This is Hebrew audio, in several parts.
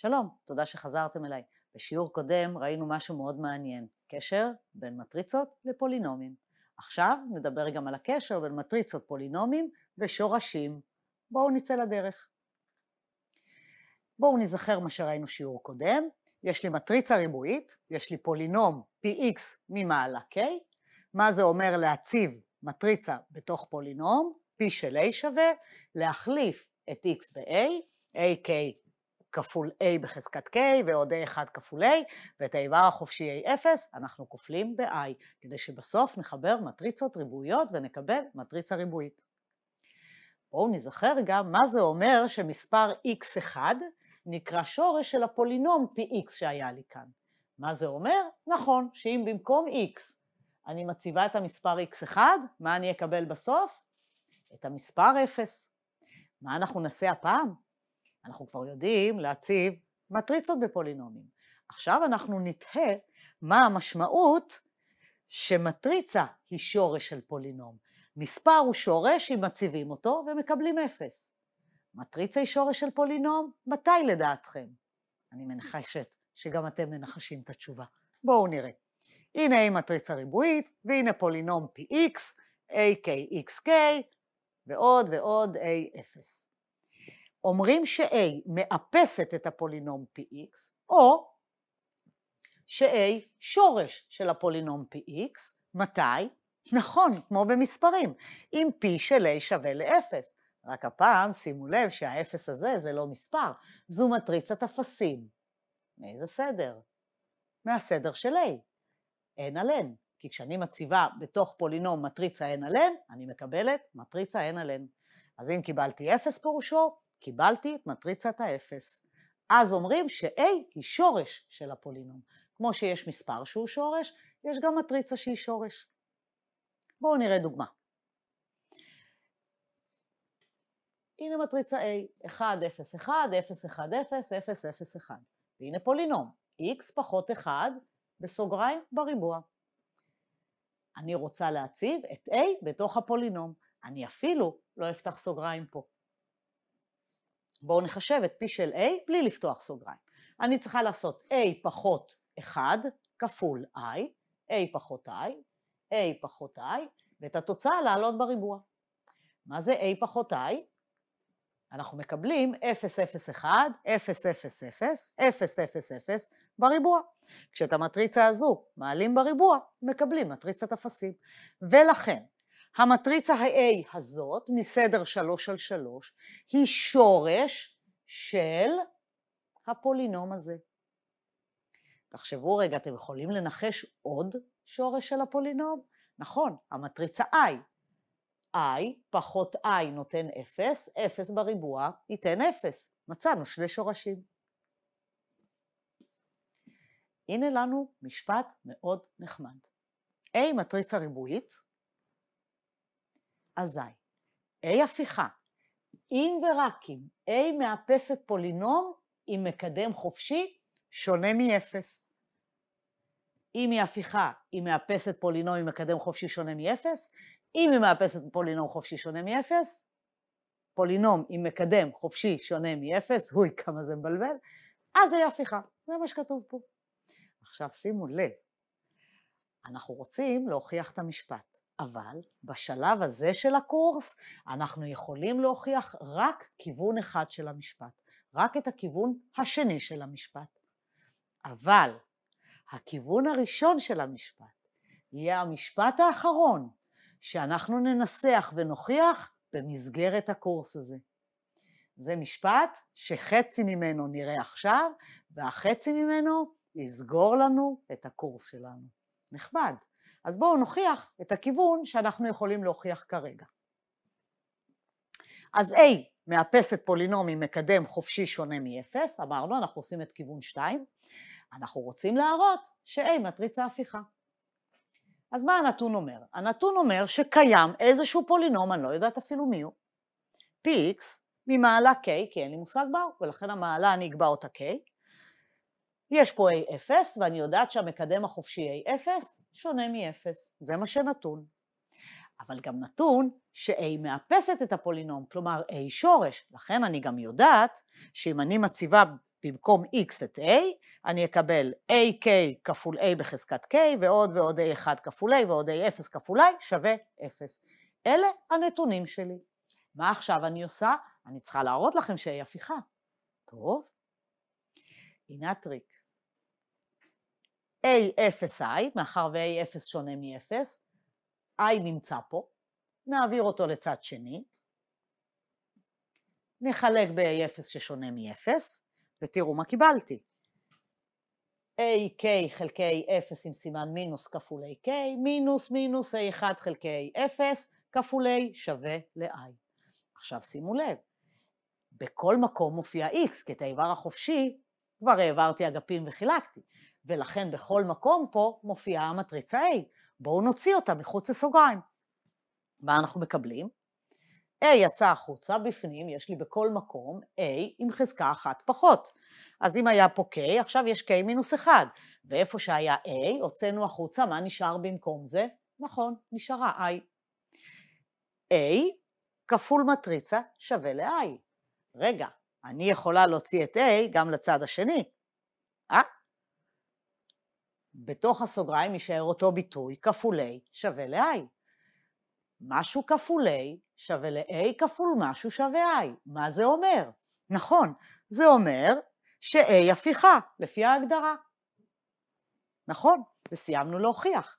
שלום, תודה שחזרתם אליי. בשיעור קודם ראינו משהו מאוד מעניין, קשר בין מטריצות לפולינומים. עכשיו נדבר גם על הקשר בין מטריצות פולינומים ושורשים. בואו נצא לדרך. בואו נזכר מה שראינו שיעור קודם. יש לי מטריצה ריבועית, יש לי פולינום px ממעלה k. מה זה אומר להציב מטריצה בתוך פולינום? p של a שווה, להחליף את x ב-a, ak כפול a בחזקת k ועוד a1 כפול a, ואת האיבר החופשי a0 אנחנו כופלים ב-i, כדי שבסוף נחבר מטריצות ריבועיות ונקבל מטריצה ריבועית. בואו נזכר גם מה זה אומר שמספר x1 נקרא שורש של הפולינום px שהיה לי כאן. מה זה אומר? נכון, שאם במקום x אני מציבה את המספר x1, מה אני אקבל בסוף? את המספר 0. מה אנחנו נעשה הפעם? אנחנו כבר יודעים להציב מטריצות בפולינומים. עכשיו אנחנו נתהה מה המשמעות שמטריצה היא שורש של פולינום. מספר הוא שורש אם מציבים אותו ומקבלים אפס. מטריצה היא שורש של פולינום? מתי לדעתכם? אני מנחשת שגם אתם מנחשים את התשובה. בואו נראה. הנה היא מטריצה ריבועית, והנה פולינום px, akxk, ועוד ועוד a0. אומרים ש-a מאפסת את הפולינום px, או ש-a שורש של הפולינום px, מתי? נכון, כמו במספרים, אם p של a שווה ל-0. רק הפעם שימו לב שהאפס הזה זה לא מספר, זו מטריצת אפסים. מאיזה סדר? מהסדר של a, n על n. כי כשאני מציבה בתוך פולינום מטריצה n על n, אני מקבלת מטריצה n על n. אז אם קיבלתי 0 פירושו, קיבלתי את מטריצת האפס. אז אומרים ש-A היא שורש של הפולינום. כמו שיש מספר שהוא שורש, יש גם מטריצה שהיא שורש. בואו נראה דוגמה. הנה מטריצה A, 1, 0, 1, 0, 1, 0, 0, 0, 1. והנה פולינום, x פחות 1 בסוגריים בריבוע. אני רוצה להציב את A בתוך הפולינום. אני אפילו לא אפתח סוגריים פה. בואו נחשב את P של A בלי לפתוח סוגריים. אני צריכה לעשות A פחות 1 כפול I, A פחות I, A פחות I, ואת התוצאה לעלות בריבוע. מה זה A פחות I? אנחנו מקבלים 0, 0, 1, 0, 0, 0, 0, 0, 0 בריבוע. כשאת המטריצה הזו מעלים בריבוע, מקבלים מטריצת אפסים. ולכן, המטריצה ה-A הזאת, מסדר 3 על 3, היא שורש של הפולינום הזה. תחשבו רגע, אתם יכולים לנחש עוד שורש של הפולינום? נכון, המטריצה I. I פחות I נותן 0, 0 בריבוע ייתן 0. מצאנו שני שורשים. הנה לנו משפט מאוד נחמד. A מטריצה ריבועית, אזי. A הפיכה. אם ורק אם A מאפסת פולינום עם מקדם חופשי שונה מ-0. אם היא הפיכה, היא מאפסת פולינום עם מקדם חופשי שונה מ-0, אם היא מאפסת פולינום חופשי שונה מ-0, פולינום עם מקדם חופשי שונה מ-0, הוי כמה זה מבלבל, אז זה הפיכה, זה מה שכתוב פה. עכשיו שימו לב, אנחנו רוצים להוכיח את המשפט. אבל בשלב הזה של הקורס אנחנו יכולים להוכיח רק כיוון אחד של המשפט, רק את הכיוון השני של המשפט. אבל הכיוון הראשון של המשפט יהיה המשפט האחרון שאנחנו ננסח ונוכיח במסגרת הקורס הזה. זה משפט שחצי ממנו נראה עכשיו, והחצי ממנו יסגור לנו את הקורס שלנו. נחמד. אז בואו נוכיח את הכיוון שאנחנו יכולים להוכיח כרגע. אז A מאפסת פולינום עם מקדם חופשי שונה מ-0, אמרנו, אנחנו עושים את כיוון 2, אנחנו רוצים להראות ש-A מטריצה הפיכה. אז מה הנתון אומר? הנתון אומר שקיים איזשהו פולינום, אני לא יודעת אפילו מי הוא, px ממעלה k, כי אין לי מושג בה, ולכן המעלה אני אקבע אותה k, יש פה A0, ואני יודעת שהמקדם החופשי A0 שונה מ-0, זה מה שנתון. אבל גם נתון ש-A מאפסת את הפולינום, כלומר A שורש, לכן אני גם יודעת שאם אני מציבה במקום x את a, אני אקבל ak כפול a בחזקת k ועוד ועוד a1 כפול a ועוד a0 כפול a שווה 0. אלה הנתונים שלי. מה עכשיו אני עושה? אני צריכה להראות לכם שהיא הפיכה. טוב, הנה הטריק. A0i, מאחר ו-A0 שונה מ-0, i נמצא פה, נעביר אותו לצד שני, נחלק ב-A0 ששונה מ-0, ותראו מה קיבלתי. AK חלקי 0 עם סימן מינוס כפול AK, מינוס מינוס A1 חלקי 0 כפול A שווה ל-I. עכשיו שימו לב, בכל מקום מופיע X, כי את האיבר החופשי כבר העברתי אגפים וחילקתי, ולכן בכל מקום פה מופיעה המטריצה A. בואו נוציא אותה מחוץ לסוגריים. מה אנחנו מקבלים? A יצא החוצה, בפנים יש לי בכל מקום A עם חזקה אחת פחות. אז אם היה פה K, עכשיו יש K מינוס 1, ואיפה שהיה A, הוצאנו החוצה, מה נשאר במקום זה? נכון, נשארה I. A כפול מטריצה שווה ל-I. רגע, אני יכולה להוציא את A גם לצד השני. אה? בתוך הסוגריים יישאר אותו ביטוי, כפול A שווה ל-I. משהו כפול A שווה ל-A כפול משהו שווה I. מה זה אומר? נכון, זה אומר ש-A הפיכה, לפי ההגדרה. נכון, וסיימנו להוכיח.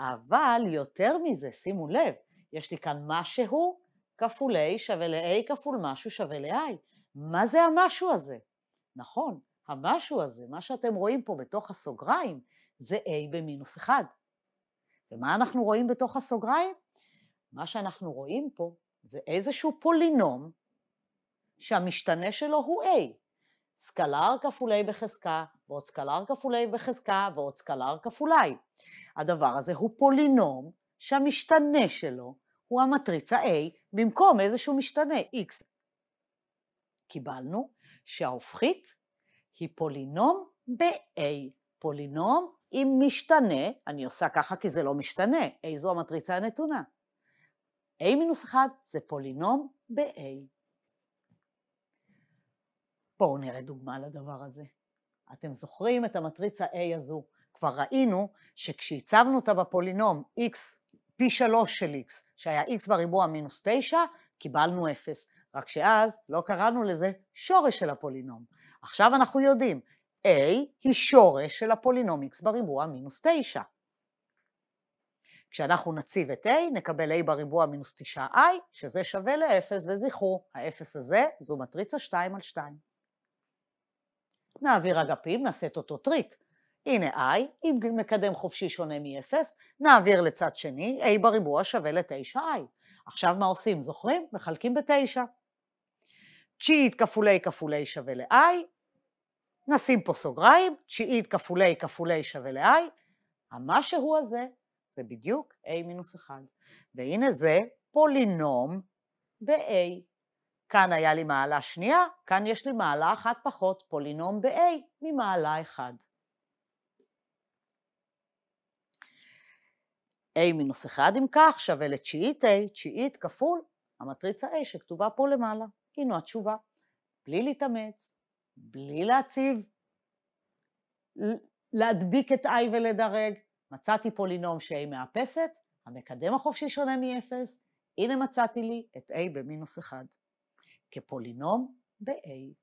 אבל יותר מזה, שימו לב, יש לי כאן משהו כפול A שווה ל-A כפול משהו שווה ל-I. מה זה המשהו הזה? נכון, המשהו הזה, מה שאתם רואים פה בתוך הסוגריים, זה A במינוס 1. ומה אנחנו רואים בתוך הסוגריים? מה שאנחנו רואים פה זה איזשהו פולינום שהמשתנה שלו הוא A. סקלר כפול A בחזקה, ועוד סקלר כפול A בחזקה, ועוד סקלר כפול I. הדבר הזה הוא פולינום שהמשתנה שלו הוא המטריצה A במקום איזשהו משתנה X. קיבלנו שההופכית היא פולינום ב-A, פולינום עם משתנה, אני עושה ככה כי זה לא משתנה, A זו המטריצה הנתונה. A מינוס 1 זה פולינום ב-A. בואו נראה דוגמה לדבר הזה. אתם זוכרים את המטריצה A הזו, כבר ראינו שכשהצבנו אותה בפולינום x פי 3 של x, שהיה x בריבוע מינוס 9, קיבלנו 0, רק שאז לא קראנו לזה שורש של הפולינום. עכשיו אנחנו יודעים, a היא שורש של הפולינום x בריבוע מינוס 9. כשאנחנו נציב את a, נקבל a בריבוע מינוס 9i, שזה שווה ל-0, וזכרו, ה-0 הזה זו מטריצה 2 על 2. נעביר אגפים, נעשה את אותו טריק. הנה i, עם מקדם חופשי שונה מ-0, נעביר לצד שני, a בריבוע שווה ל-9i. עכשיו מה עושים, זוכרים? מחלקים ב-9. תשיעית כפול a כפול a שווה ל-i, נשים פה סוגריים, תשיעית כפול a כפול a שווה ל-i, המשהו הזה זה בדיוק a מינוס 1. והנה זה פולינום ב-a. כאן היה לי מעלה שנייה, כאן יש לי מעלה אחת פחות, פולינום ב-a ממעלה 1. a מינוס 1 אם כך שווה לתשיעית a, תשיעית כפול המטריצה a שכתובה פה למעלה. הנה התשובה. בלי להתאמץ, בלי להציב, להדביק את i ולדרג, מצאתי פולינום ש-a מאפסת, המקדם החופשי שונה מ-0, הנה מצאתי לי את a במינוס 1, כפולינום ב-a.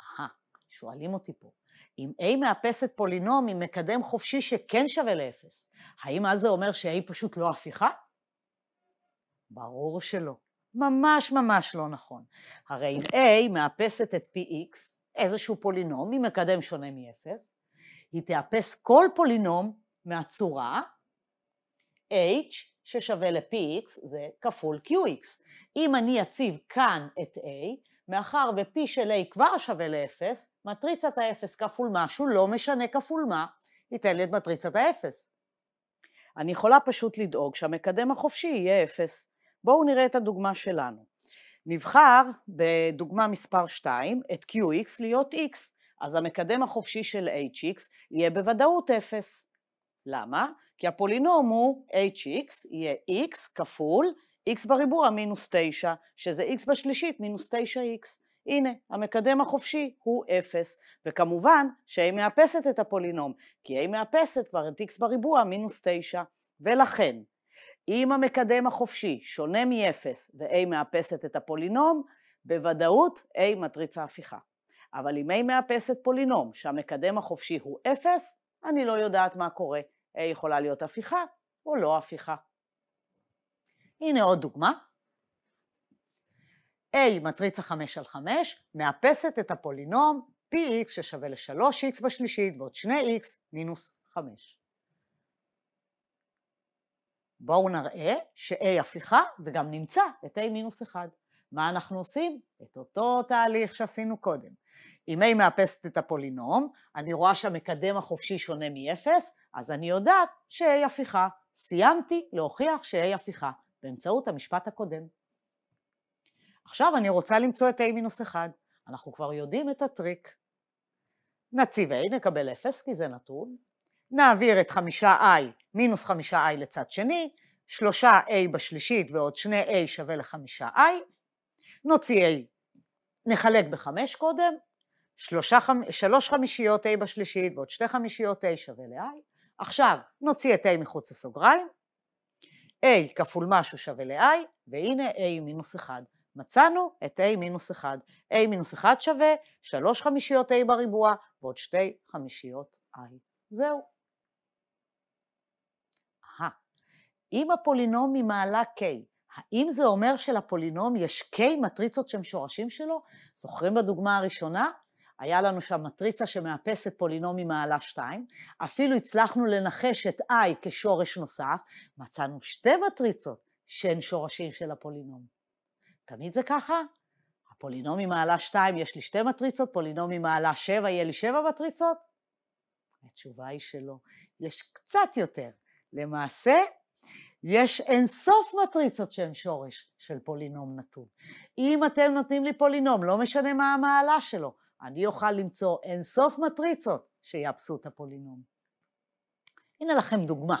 אהה, שואלים אותי פה, אם a מאפסת פולינום עם מקדם חופשי שכן שווה ל-0, האם אז זה אומר ש-a פשוט לא הפיכה? ברור שלא. ממש ממש לא נכון. הרי אם a מאפסת את px, איזשהו פולינום עם מקדם שונה מ-0, היא תאפס כל פולינום מהצורה h ששווה ל-px זה כפול qx. אם אני אציב כאן את a, מאחר ו-p של a כבר שווה ל-0, מטריצת ה-0 כפול משהו, לא משנה כפול מה, ייתן לי את מטריצת ה-0. אני יכולה פשוט לדאוג שהמקדם החופשי יהיה 0. בואו נראה את הדוגמה שלנו. נבחר בדוגמה מספר 2 את qx להיות x, אז המקדם החופשי של hx יהיה בוודאות 0. למה? כי הפולינום הוא hx יהיה x כפול x בריבוע מינוס 9, שזה x בשלישית מינוס 9x. הנה, המקדם החופשי הוא 0, וכמובן ש-a מאפסת את הפולינום, כי a מאפסת כבר את x בריבוע מינוס 9, ולכן, אם המקדם החופשי שונה מ-0 ו-a מאפסת את הפולינום, בוודאות a מטריצה הפיכה. אבל אם a מאפסת פולינום שהמקדם החופשי הוא 0, אני לא יודעת מה קורה. a יכולה להיות הפיכה או לא הפיכה. הנה עוד דוגמה. A מטריצה 5 על 5 מאפסת את הפולינום px ששווה ל-3x בשלישית ועוד 2x מינוס 5. בואו נראה ש-a הפיכה וגם נמצא את a מינוס 1. מה אנחנו עושים? את אותו תהליך שעשינו קודם. אם a מאפסת את הפולינום, אני רואה שהמקדם החופשי שונה מ-0, אז אני יודעת ש-a הפיכה. סיימתי להוכיח ש-a הפיכה באמצעות המשפט הקודם. עכשיו אני רוצה למצוא את a מינוס 1. אנחנו כבר יודעים את הטריק. נציב a, נקבל 0 כי זה נתון. נעביר את 5i מינוס 5i לצד שני, 3a בשלישית ועוד 2a שווה ל-5i. נוציא a, נחלק ב-5 קודם, 3 חמישיות a בשלישית ועוד 2 חמישיות a שווה ל-i. עכשיו נוציא את a מחוץ לסוגריים, a כפול משהו שווה ל-i, והנה a מינוס 1. מצאנו את a מינוס 1. a מינוס 1 שווה 3 חמישיות a בריבוע ועוד 2 חמישיות i. זהו. אהה, אם הפולינום ממעלה k, האם זה אומר שלפולינום יש k מטריצות שהם שורשים שלו? זוכרים בדוגמה הראשונה? היה לנו שם מטריצה שמאפסת פולינום ממעלה 2, אפילו הצלחנו לנחש את i כשורש נוסף, מצאנו שתי מטריצות שהן שורשים של הפולינום. תמיד זה ככה? הפולינום ממעלה 2 יש לי שתי מטריצות, פולינום ממעלה 7 יהיה לי 7 מטריצות? התשובה היא שלא, יש קצת יותר. למעשה, יש אינסוף מטריצות שהן שורש של פולינום נתון. אם אתם נותנים לי פולינום, לא משנה מה המעלה שלו, אני אוכל למצוא אינסוף מטריצות שיאפסו את הפולינום. הנה לכם דוגמה.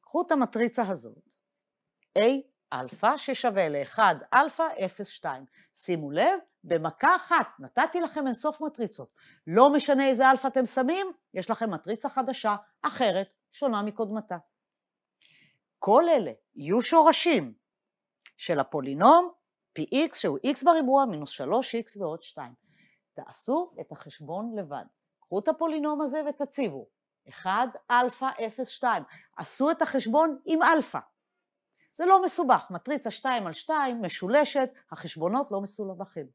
קחו את המטריצה הזאת, A אלפא ששווה ל-1 אלפא 0, 2. שימו לב, במכה אחת נתתי לכם אינסוף מטריצות. לא משנה איזה אלפא אתם שמים, יש לכם מטריצה חדשה, אחרת, שונה מקודמתה. כל אלה יהיו שורשים של הפולינום px שהוא x בריבוע מינוס 3x ועוד 2. תעשו את החשבון לבד. קחו את הפולינום הזה ותציבו 1 אלפא 0 2. עשו את החשבון עם אלפא. זה לא מסובך, מטריצה 2 על 2, משולשת, החשבונות לא מסובכים.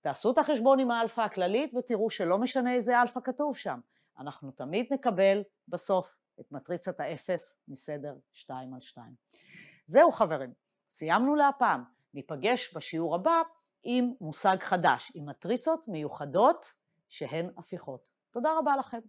תעשו את החשבון עם האלפא הכללית ותראו שלא משנה איזה אלפא כתוב שם. אנחנו תמיד נקבל בסוף את מטריצת האפס מסדר 2 על 2. זהו חברים, סיימנו להפעם. ניפגש בשיעור הבא עם מושג חדש, עם מטריצות מיוחדות שהן הפיכות. תודה רבה לכם.